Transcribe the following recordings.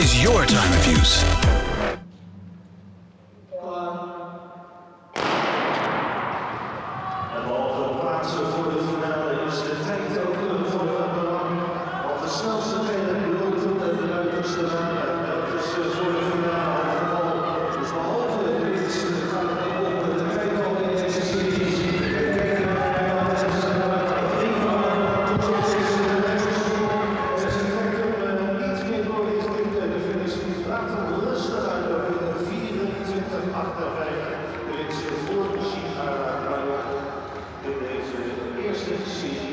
is your time of use? And also 58 in deze eerste serie.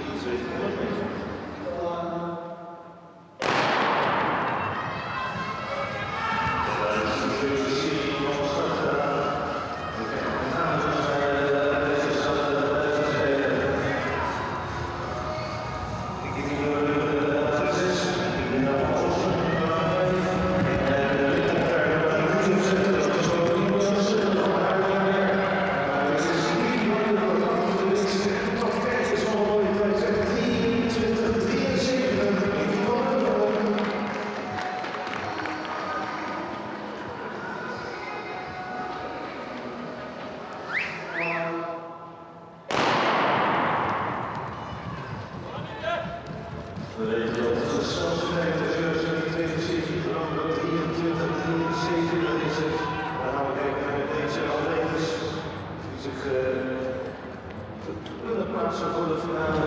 De regio zelfs de Zeurse niet tegen Sydney veranderd. 23, het. daar gaan we kijken naar deze atletes die zich kunnen plaatsen voor de finale.